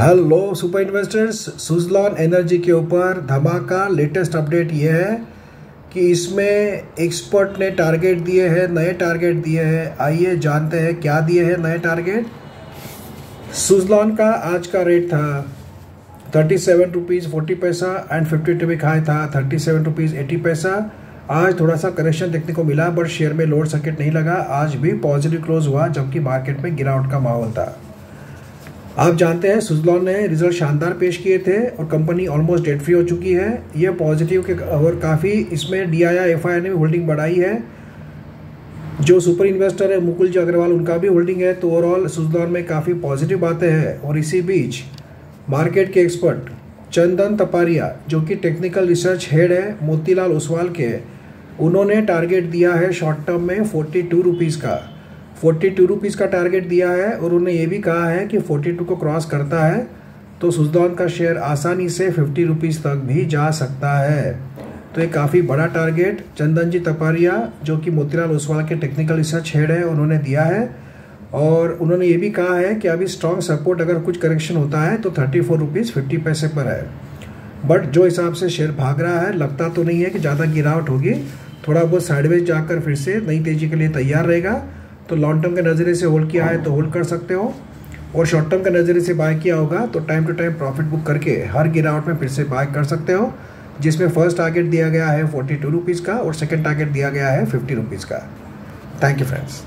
Hello super investors, Suzlon energy के ऊपर धमाका, लेटेस्ट अपडेट ये है कि इसमें एक्सपर्ट ने टारगेट दिए हैं, नए टारगेट दिए हैं। आइए जानते हैं क्या दिए हैं नए टारगेट। सुजलॉन का आज का रेट था thirty seven rupees forty paisa and fifty two week high था thirty seven rupees eighty paisa आज थोड़ा सा करेक्शन देखने को मिला बट शेयर में लोड सर्किट नहीं लगा। आज भी पॉजिटिव क्लोज हुआ, जबकि मार्केट में गिरावट का माहौल था। आप जानते हैं, सुजलॉन ने रिज़ल्ट शानदार पेश किए थे और कंपनी ऑलमोस्ट डेट फ्री हो चुकी है। ये पॉजिटिव के और काफ़ी इसमें डी आई आई ने भी होल्डिंग बढ़ाई है। जो सुपर इन्वेस्टर है, मुकुल जी अग्रवाल, उनका भी होल्डिंग है। तो ओवरऑल सुजलॉन में काफ़ी पॉजिटिव बातें हैं। और इसी बीच मार्केट के एक्सपर्ट चंदन तपारिया, जो कि टेक्निकल रिसर्च हेड है, मोतीलाल ओसवाल के, उन्होंने टारगेट दिया है शॉर्ट टर्म में फोर्टी टू रुपीज़ का। फोर्टी टू रुपीज़ का टारगेट दिया है और उन्होंने ये भी कहा है कि फोर्टी टू को क्रॉस करता है तो सुजदौन का शेयर आसानी से फिफ्टी रुपीज़ तक भी जा सकता है। तो ये काफ़ी बड़ा टारगेट चंदन जी तपारिया, जो कि मोतीलाल ओसवाल के टेक्निकल रिसर्च हेड है, उन्होंने दिया है। और उन्होंने ये भी कहा है कि अभी स्ट्रॉन्ग सपोर्ट अगर कुछ करेक्शन होता है तो थर्टी फोर रुपीज़ फिफ्टी पैसे पर है। बट जो हिसाब से शेयर भाग रहा है, लगता तो नहीं है कि ज़्यादा गिरावट होगी। थोड़ा बहुत साइडवेज जाकर फिर से नई तेज़ी के लिए तैयार रहेगा। तो लॉन्ग टर्म के नज़रिए से होल्ड किया है तो होल्ड कर सकते हो। और शॉर्ट टर्म के नज़रिए से बाय किया होगा तो time to time profit book करके हर गिरावट में फिर से बाय कर सकते हो, जिसमें फ़र्स्ट टारगेट दिया गया है फोर्टी टू रुपीज़ का और सेकेंड टारगेट दिया गया है फिफ्टी रुपीज़ का। Thank you friends